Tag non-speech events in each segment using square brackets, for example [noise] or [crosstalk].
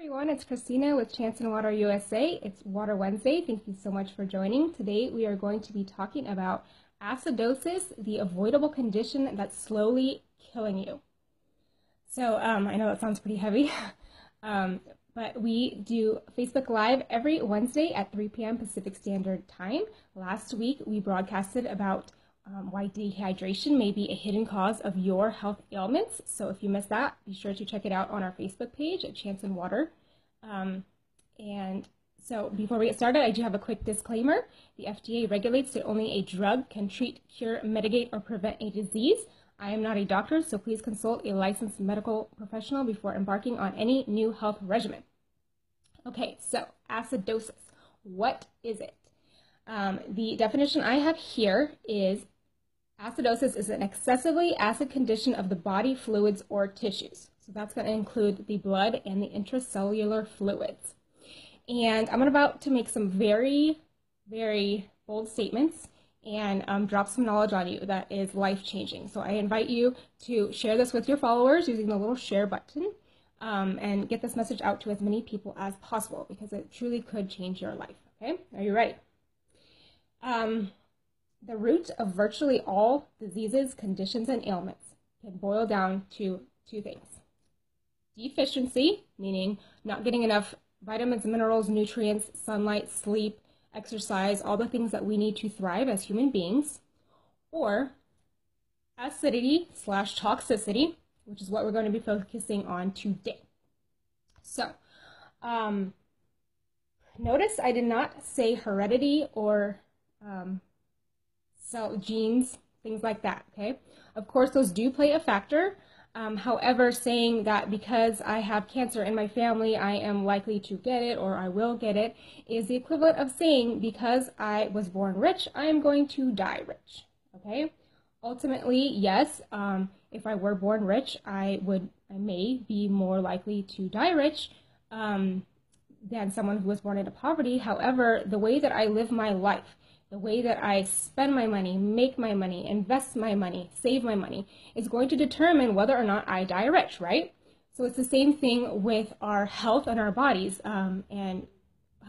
everyone, it's Christina with Chanson Water USA. It's Water Wednesday. Thank you so much for joining. Today we are going to be talking about acidosis, the avoidable condition that's slowly killing you. So um, I know that sounds pretty heavy, [laughs] um, but we do Facebook Live every Wednesday at 3 p.m. Pacific Standard Time. Last week we broadcasted about um, why dehydration may be a hidden cause of your health ailments. So if you missed that, be sure to check it out on our Facebook page at Chanson Water. Um, and so before we get started, I do have a quick disclaimer. The FDA regulates that only a drug can treat, cure, mitigate, or prevent a disease. I am not a doctor, so please consult a licensed medical professional before embarking on any new health regimen. Okay, so acidosis. What is it? Um, the definition I have here is acidosis is an excessively acid condition of the body fluids or tissues. So that's going to include the blood and the intracellular fluids. And I'm about to make some very, very bold statements and um, drop some knowledge on you that is life changing. So I invite you to share this with your followers using the little share button um, and get this message out to as many people as possible because it truly could change your life. Okay, are you ready? Um, the root of virtually all diseases, conditions, and ailments can boil down to two things deficiency, meaning not getting enough vitamins, minerals, nutrients, sunlight, sleep, exercise, all the things that we need to thrive as human beings, or acidity slash toxicity, which is what we're going to be focusing on today. So, um, notice I did not say heredity or um, cell genes, things like that, okay? Of course, those do play a factor. Um, however, saying that because I have cancer in my family, I am likely to get it or I will get it is the equivalent of saying because I was born rich, I am going to die rich, okay? Ultimately, yes, um, if I were born rich, I would, I may be more likely to die rich um, than someone who was born into poverty. However, the way that I live my life, the way that I spend my money, make my money, invest my money, save my money, is going to determine whether or not I die rich, right? So it's the same thing with our health and our bodies um, and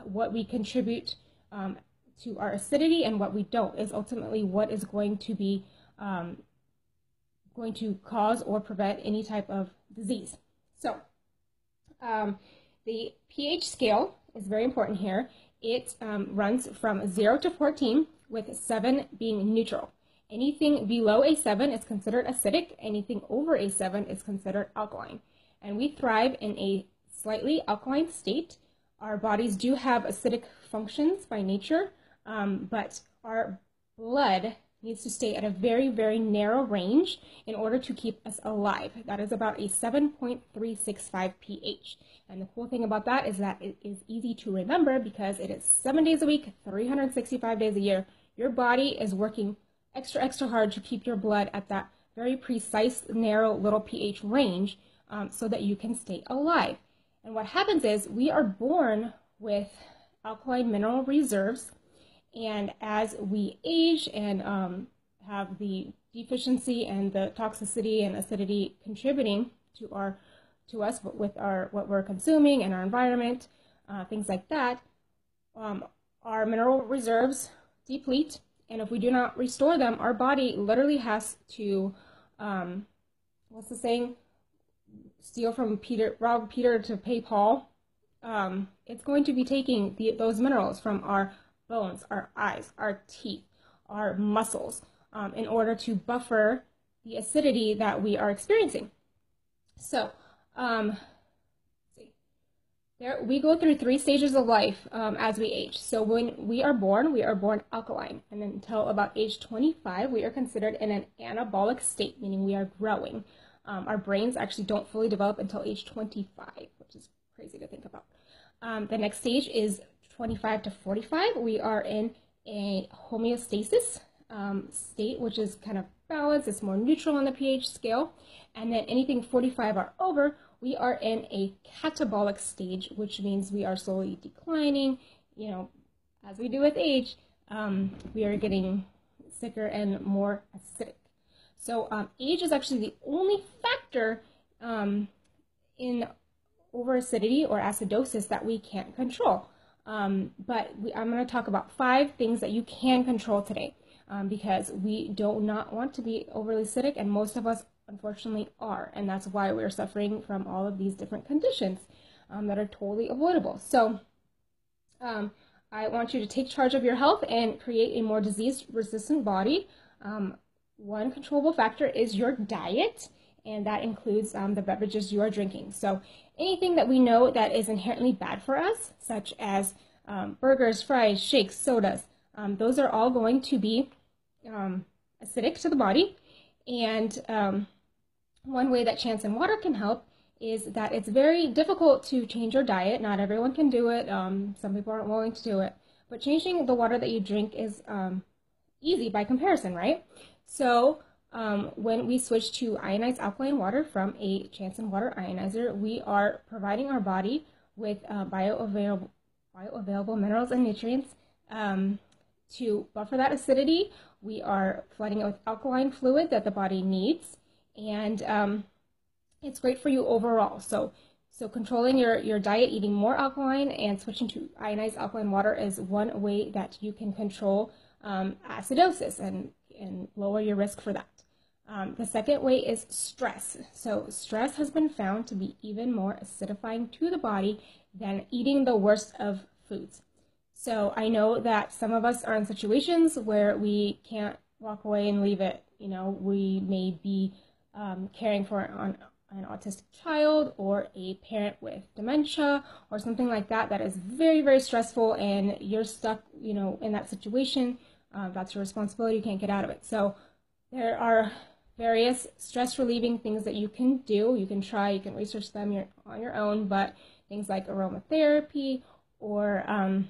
what we contribute um, to our acidity and what we don't is ultimately what is going to be um, going to cause or prevent any type of disease. So um, the pH scale is very important here. It um, runs from 0 to 14, with 7 being neutral. Anything below a 7 is considered acidic. Anything over a 7 is considered alkaline. And we thrive in a slightly alkaline state. Our bodies do have acidic functions by nature, um, but our blood needs to stay at a very, very narrow range in order to keep us alive. That is about a 7.365 pH. And the cool thing about that is that it is easy to remember because it is seven days a week, 365 days a year. Your body is working extra, extra hard to keep your blood at that very precise, narrow little pH range um, so that you can stay alive. And what happens is we are born with alkaline mineral reserves and as we age and um, have the deficiency and the toxicity and acidity contributing to our to us with our what we're consuming and our environment, uh, things like that, um, our mineral reserves deplete, and if we do not restore them, our body literally has to, um, what's the saying? Steal from Peter, rob Peter to pay Paul. Um, it's going to be taking the, those minerals from our bones, our eyes, our teeth, our muscles, um, in order to buffer the acidity that we are experiencing. So, um, see. There, we go through three stages of life um, as we age. So when we are born, we are born alkaline. And until about age 25, we are considered in an anabolic state, meaning we are growing. Um, our brains actually don't fully develop until age 25, which is crazy to think about. Um, the next stage is 25 to 45, we are in a homeostasis um, state, which is kind of balanced. It's more neutral on the pH scale. And then anything 45 or over, we are in a catabolic stage, which means we are slowly declining. You know, as we do with age, um, we are getting sicker and more acidic. So um, age is actually the only factor um, in over acidity or acidosis that we can't control. Um, but we, I'm going to talk about five things that you can control today um, because we do not want to be overly acidic, and most of us unfortunately are, and that's why we're suffering from all of these different conditions um, that are totally avoidable. So, um, I want you to take charge of your health and create a more disease resistant body. Um, one controllable factor is your diet, and that includes um, the beverages you are drinking. So, anything that we know that is inherently bad for us, such as um, burgers, fries, shakes, sodas, um, those are all going to be um, acidic to the body. And um, one way that Chanson Water can help is that it's very difficult to change your diet. Not everyone can do it. Um, some people aren't willing to do it. But changing the water that you drink is easy by comparison, right? So um, when we switch to ionized alkaline water from a Chanson Water ionizer, we are providing our body with uh, bioavailable, bioavailable minerals and nutrients um, to buffer that acidity. We are flooding it with alkaline fluid that the body needs. And um, it's great for you overall. So, so controlling your, your diet, eating more alkaline, and switching to ionized alkaline water is one way that you can control um, acidosis and, and lower your risk for that. Um, the second way is stress. So stress has been found to be even more acidifying to the body than eating the worst of foods. So I know that some of us are in situations where we can't walk away and leave it. You know, we may be um, caring for an, an autistic child or a parent with dementia or something like that that is very very stressful and you're stuck you know in that situation uh, that's your responsibility you can't get out of it so there are various stress relieving things that you can do you can try you can research them your, on your own but things like aromatherapy or um,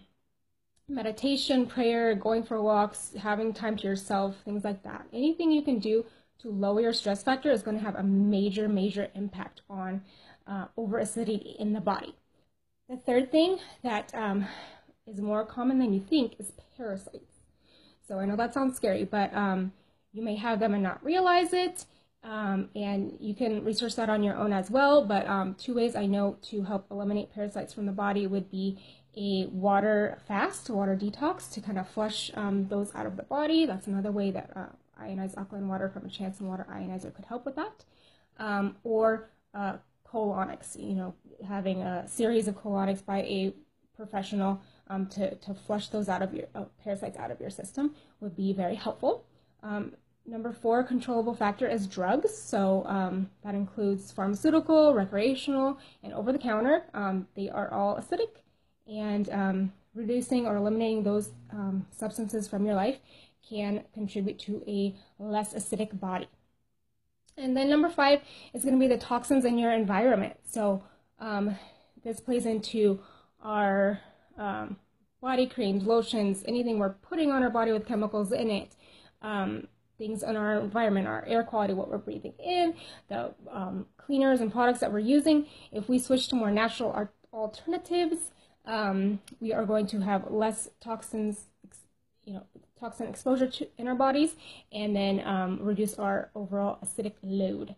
meditation prayer going for walks having time to yourself things like that anything you can do to lower your stress factor is going to have a major, major impact on uh, over acidity in the body. The third thing that um, is more common than you think is parasites. So I know that sounds scary, but um, you may have them and not realize it. Um, and you can research that on your own as well. But um, two ways I know to help eliminate parasites from the body would be a water fast, water detox to kind of flush um, those out of the body. That's another way that uh, ionized alkaline water from a Chanson Water ionizer could help with that. Um, or uh, colonics, you know, having a series of colonics by a professional um, to, to flush those out of your uh, parasites out of your system would be very helpful. Um, number four controllable factor is drugs. So um, that includes pharmaceutical, recreational, and over the counter. Um, they are all acidic, and um, reducing or eliminating those um, substances from your life can contribute to a less acidic body. And then number five is going to be the toxins in your environment. So this plays into our um, body creams, lotions, anything we're putting on our body with chemicals in it. Um, things in our environment, our air quality, what we're breathing in, the um, cleaners and products that we're using. If we switch to more natural alternatives, um, we are going to have less toxins, you know, toxin exposure to, in our bodies and then um, reduce our overall acidic load.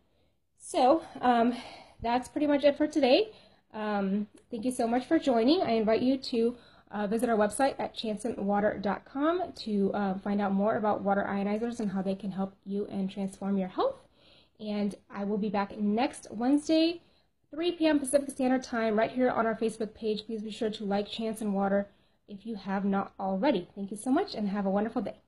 So um, that's pretty much it for today. Um, thank you so much for joining. I invite you to uh, visit our website at chansonwater.com to uh, find out more about water ionizers and how they can help you and transform your health. And I will be back next Wednesday, 3 p.m. Pacific Standard Time, right here on our Facebook page. Please be sure to like Chanson Water if you have not already. Thank you so much and have a wonderful day.